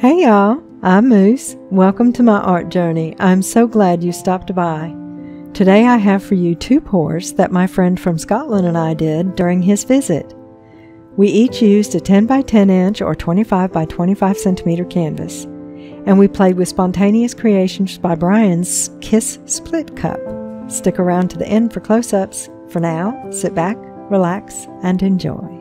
Hey y'all, I'm Moose. Welcome to my art journey. I'm so glad you stopped by. Today I have for you two pours that my friend from Scotland and I did during his visit. We each used a 10 by 10 inch or 25 by 25 centimeter canvas, and we played with spontaneous creations by Bryan's Kiss Split Cup. Stick around to the end for close ups. For now, sit back, relax, and enjoy.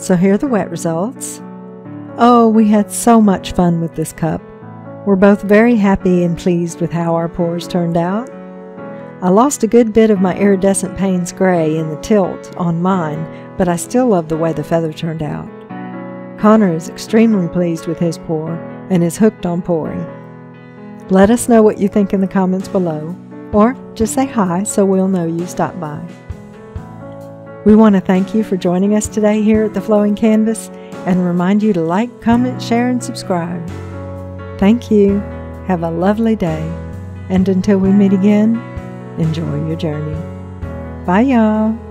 So here are the wet results. Oh, we had so much fun with this cup. We're both very happy and pleased with how our pours turned out. I lost a good bit of my iridescent Payne's gray in the tilt on mine, but I still love the way the feather turned out. Connor is extremely pleased with his pour and is hooked on pouring. Let us know what you think in the comments below, or just say hi so we'll know you stopped by. We want to thank you for joining us today here at the Flowing Canvas and remind you to like, comment, share, and subscribe. Thank you. Have a lovely day. And until we meet again, enjoy your journey. Bye, y'all.